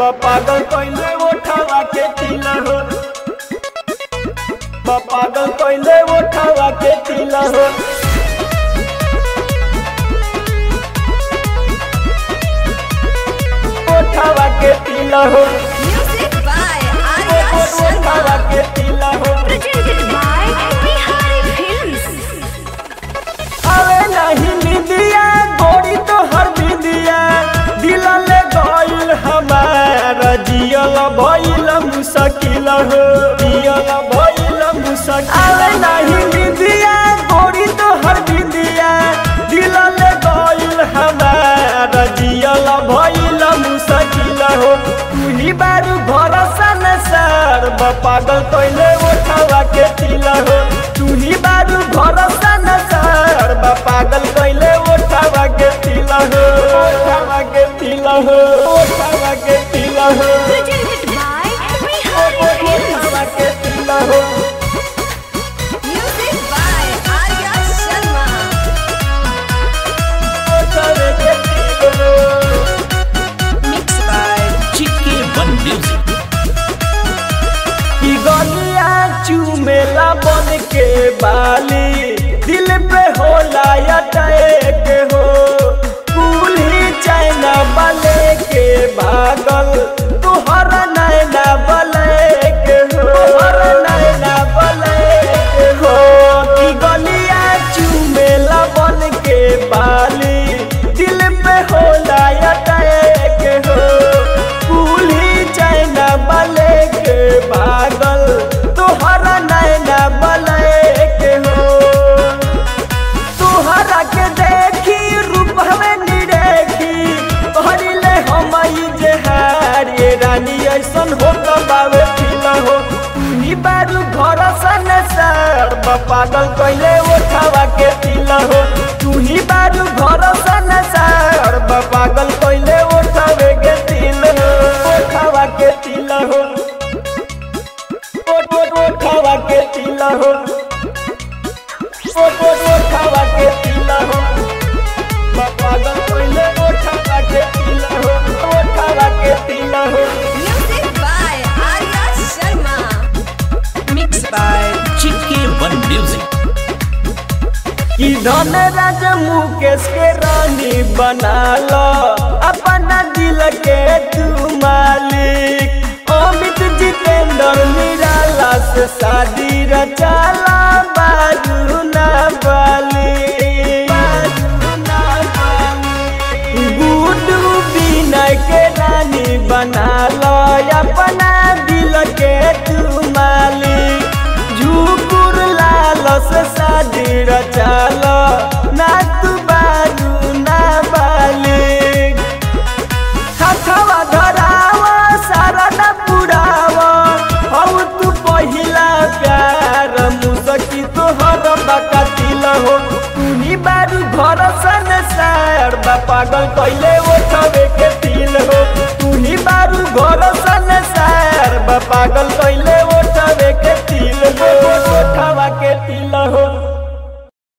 पागल कइले उठावा के तिला हो। पागल कइले उठावा के तिला हो। उठावा के तिला हो। उठावा के मुश्किल हो जियल भइल मुश्किल अरे नहीं निदिया गोरी तो हर दिदिया दिल ले गइल हमारा जियल भइल मुश्किल हो तू ही। बारू भरोसा न सर पागल कइले उठावा के तिला हो। तू ही बारू भरोसा न सर पागल कइले उठावा के तिला हो। उठावा के तिला हो। उठावा के तिला हो। अटैक हो। चाइना बले के भागल हो बावे फिल हो। तुही बारू घर सन सर। पागल कैले उठावा के तिल हो। तुही बारू घर सन सर। पागल कैले उठावे के तिल हो। उठावा के तिल हो। ओट के तिल हो। ओट ओट उठावा के तिल हो। कि धन राज मुकेश के रानी बना लो। अपना दिल के तू मालिक। अमित जितेंद्र, निराला से शादी रचाला। बाजू ना बाली बाजू ना विनय के रानी बना लो। अपना दिल के तू बा पागल कैले वो के तिल हो। तुही बारू घर सन सार पागल उठवे के हो। के हो